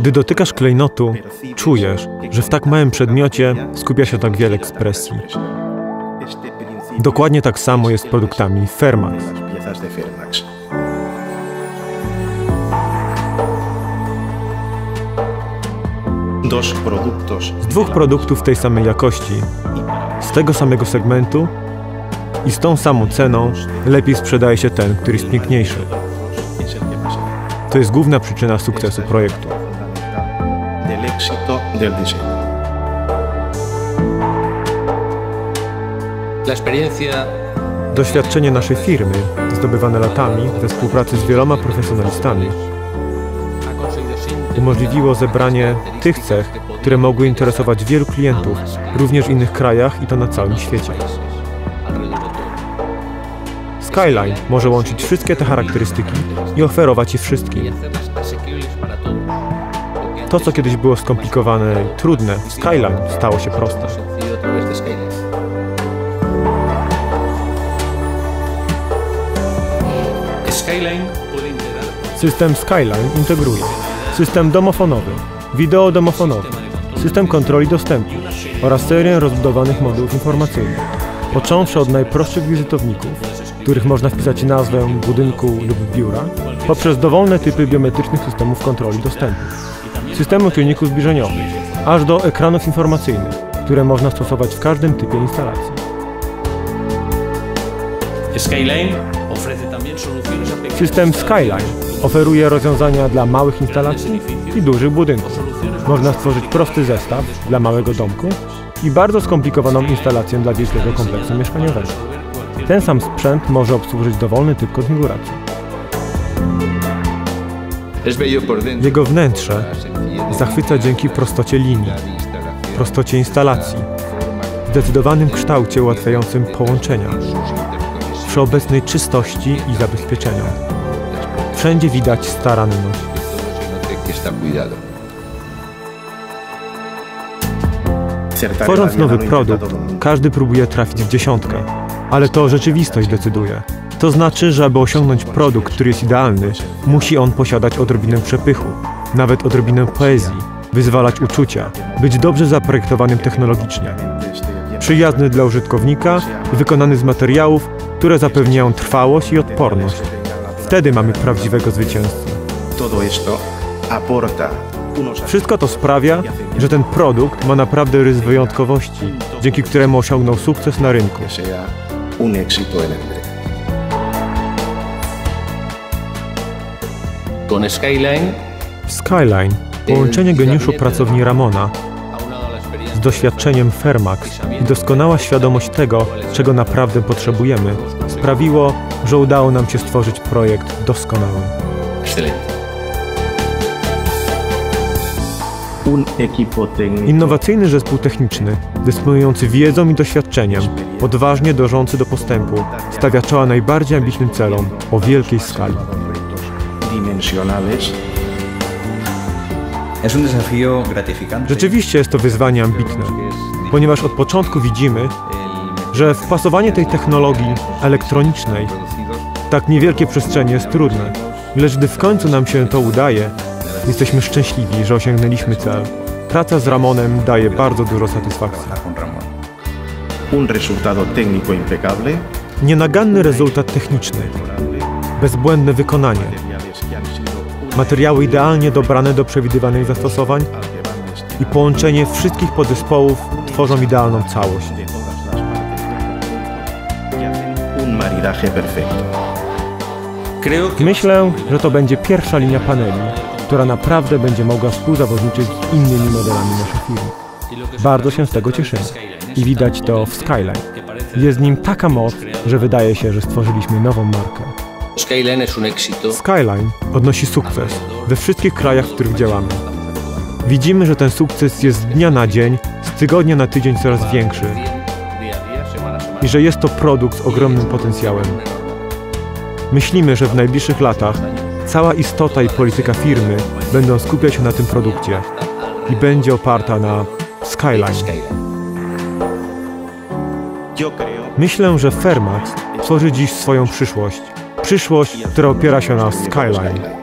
Gdy dotykasz klejnotu, czujesz, że w tak małym przedmiocie skupia się tak wiele ekspresji. Dokładnie tak samo jest z produktami Fermax. Z dwóch produktów tej samej jakości, z tego samego segmentu i z tą samą ceną lepiej sprzedaje się ten, który jest piękniejszy. To jest główna przyczyna sukcesu projektu. Doświadczenie naszej firmy, zdobywane latami we współpracy z wieloma profesjonalistami, umożliwiło zebranie tych cech, które mogły interesować wielu klientów, również w innych krajach i to na całym świecie. Skyline może łączyć wszystkie te charakterystyki i oferować je wszystkim. To, co kiedyś było skomplikowane i trudne, w Skyline stało się proste. System Skyline integruje system domofonowy, wideo domofonowy, system kontroli dostępu oraz serię rozbudowanych modułów informacyjnych, począwszy od najprostszych wizytowników, których można wpisać nazwę budynku lub biura, poprzez dowolne typy biometrycznych systemów kontroli dostępu, systemu czynników zbliżeniowych, aż do ekranów informacyjnych, które można stosować w każdym typie instalacji. System Skyline oferuje rozwiązania dla małych instalacji i dużych budynków. Można stworzyć prosty zestaw dla małego domku i bardzo skomplikowaną instalację dla wielkiego kompleksu mieszkaniowego. Ten sam sprzęt może obsłużyć dowolny typ konfiguracji. Jego wnętrze zachwyca dzięki prostocie linii, prostocie instalacji, zdecydowanym kształcie ułatwiającym połączenia, wszeobecnej czystości i zabezpieczenia. Wszędzie widać staranność. Tworząc nowy produkt, każdy próbuje trafić w dziesiątkę, ale to rzeczywistość decyduje. To znaczy, że aby osiągnąć produkt, który jest idealny, musi on posiadać odrobinę przepychu, nawet odrobinę poezji, wyzwalać uczucia, być dobrze zaprojektowanym technologicznie, przyjazny dla użytkownika i wykonany z materiałów, które zapewniają trwałość i odporność. Wtedy mamy prawdziwego zwycięzcę. Wszystko to sprawia, że ten produkt ma naprawdę rys wyjątkowości, dzięki któremu osiągnął sukces na rynku. W Skyline połączenie geniuszu pracowni Ramona z doświadczeniem Fermax i doskonała świadomość tego, czego naprawdę potrzebujemy, sprawiło, że udało nam się stworzyć projekt doskonały. Innowacyjny zespół techniczny, dysponujący wiedzą i doświadczeniem, odważnie dążący do postępu, stawia czoła najbardziej ambitnym celom o wielkiej skali. Rzeczywiście jest to wyzwanie ambitne, ponieważ od początku widzimy, że wpasowanie tej technologii elektronicznej w tak niewielkie przestrzenie jest trudne. Lecz gdy w końcu nam się to udaje, jesteśmy szczęśliwi, że osiągnęliśmy cel. Praca z Ramonem daje bardzo dużo satysfakcji. Nienaganny rezultat techniczny, bezbłędne wykonanie, materiały idealnie dobrane do przewidywanych zastosowań. I połączenie wszystkich podzespołów tworzą idealną całość. Myślę, że to będzie pierwsza linia paneli, która naprawdę będzie mogła współzawodniczyć z innymi modelami naszej firmy. Bardzo się z tego cieszymy i widać to w Skyline. Jest w nim taka moc, że wydaje się, że stworzyliśmy nową markę. Skyline odnosi sukces we wszystkich krajach, w których działamy. Widzimy, że ten sukces jest z dnia na dzień, z tygodnia na tydzień coraz większy i że jest to produkt z ogromnym potencjałem. Myślimy, że w najbliższych latach cała istota i polityka firmy będą skupiać się na tym produkcie i będzie oparta na Skyline. Myślę, że Fermax tworzy dziś swoją przyszłość. Przyszłość, która opiera się na Skyline.